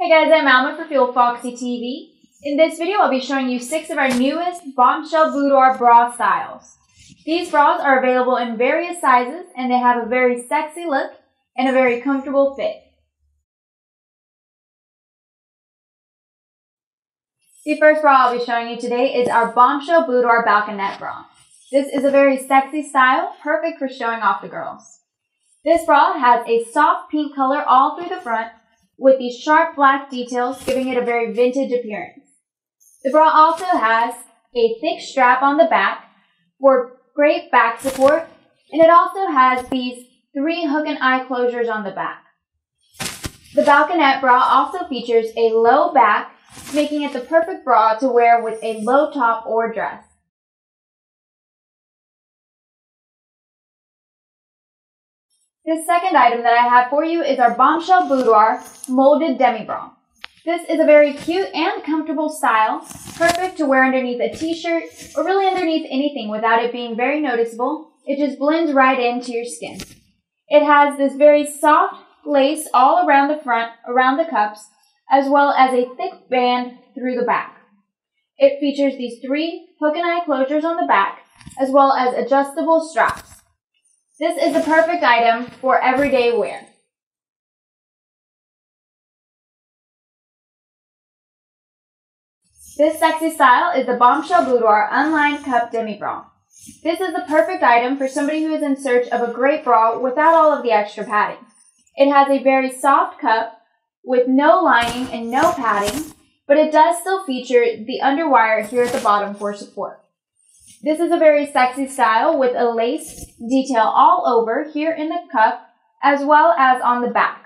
Hey guys, I'm Alma for Feel Foxy TV. In this video, I'll be showing you six of our newest Bombshell Boudoir bra styles. These bras are available in various sizes and they have a very sexy look and a very comfortable fit. The first bra I'll be showing you today is our Bombshell Boudoir Balconette bra. This is a very sexy style, perfect for showing off the girls. This bra has a soft pink color all through the front with these sharp black details giving it a very vintage appearance. The bra also has a thick strap on the back for great back support and it also has these three hook and eye closures on the back. The balconette bra also features a low back, making it the perfect bra to wear with a low top or dress. The second item that I have for you is our Bombshell Boudoir Molded Demi Bra. This is a very cute and comfortable style, perfect to wear underneath a t-shirt or really underneath anything without it being very noticeable. It just blends right into your skin. It has this very soft lace all around the front, around the cups, as well as a thick band through the back. It features these three hook and eye closures on the back, as well as adjustable straps. This is the perfect item for everyday wear. This sexy style is the Bombshell Boudoir Unlined Cup Demi Bra. This is the perfect item for somebody who is in search of a great bra without all of the extra padding. It has a very soft cup with no lining and no padding, but it does still feature the underwire here at the bottom for support. This is a very sexy style with a lace detail all over here in the cup as well as on the back.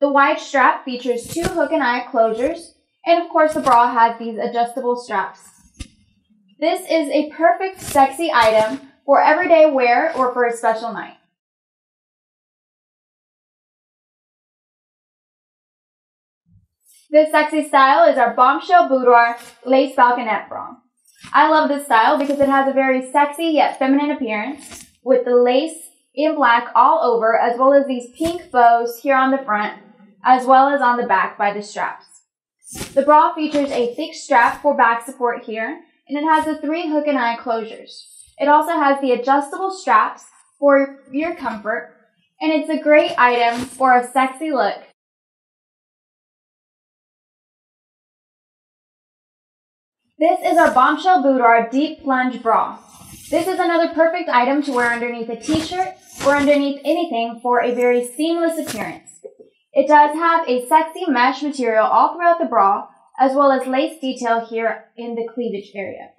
The wide strap features two hook and eye closures and of course the bra has these adjustable straps. This is a perfect sexy item for everyday wear or for a special night. This sexy style is our Bombshell Boudoir Lace Balconette Bra. I love this style because it has a very sexy yet feminine appearance with the lace in black all over as well as these pink bows here on the front as well as on the back by the straps. The bra features a thick strap for back support here and it has the three hook and eye closures. It also has the adjustable straps for your comfort and it's a great item for a sexy look This is our Bombshell Boudoir Deep Plunge Bra. This is another perfect item to wear underneath a t-shirt or underneath anything for a very seamless appearance. It does have a sexy mesh material all throughout the bra, as well as lace detail here in the cleavage area.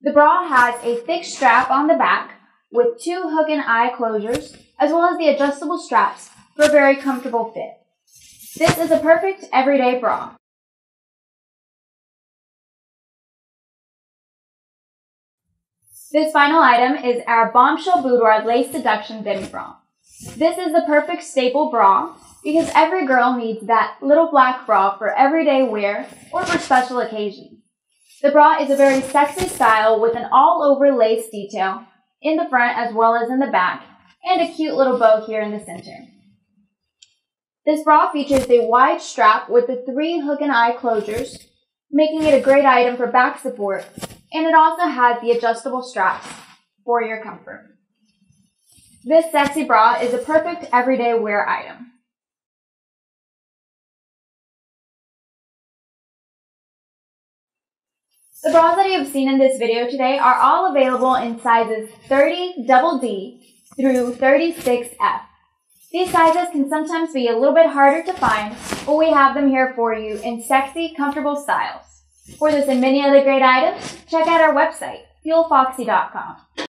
The bra has a thick strap on the back with two hook and eye closures, as well as the adjustable straps for a very comfortable fit. This is a perfect everyday bra. This final item is our Bombshell Boudoir Lace Seduction Demi Bra. This is the perfect staple bra because every girl needs that little black bra for everyday wear or for special occasions. The bra is a very sexy style with an all-over lace detail in the front as well as in the back and a cute little bow here in the center. This bra features a wide strap with the three hook and eye closures, making it a great item for back support and it also has the adjustable straps for your comfort. This sexy bra is a perfect everyday wear item. The bras that you have seen in this video today are all available in sizes 30 double D through 36F. These sizes can sometimes be a little bit harder to find, but we have them here for you in sexy, comfortable styles. For this and many other great items, check out our website, feelfoxy.com.